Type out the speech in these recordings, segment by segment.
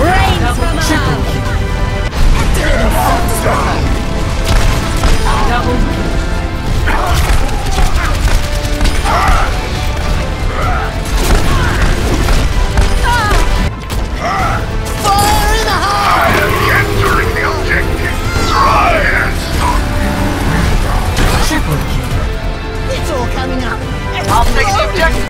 flames from above! Capturing the high of the entering the objective. Try and stop. It's all coming up. I'll take the objective.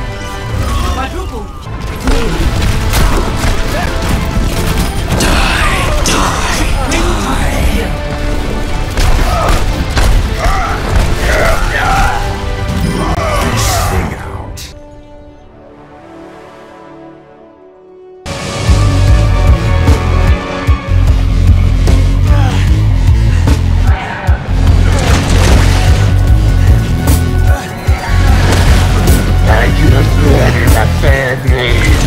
Madness.